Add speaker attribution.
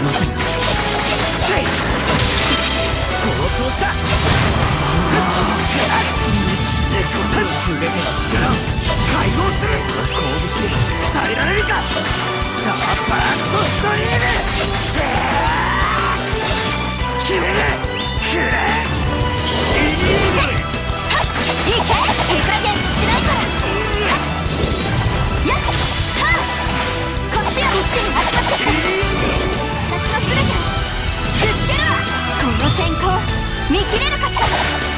Speaker 1: せませんがせいこの調子だしてこ全ての力を解放する攻撃耐えられるかスターバーストストリーム決めるくれ
Speaker 2: 見切れるかしら？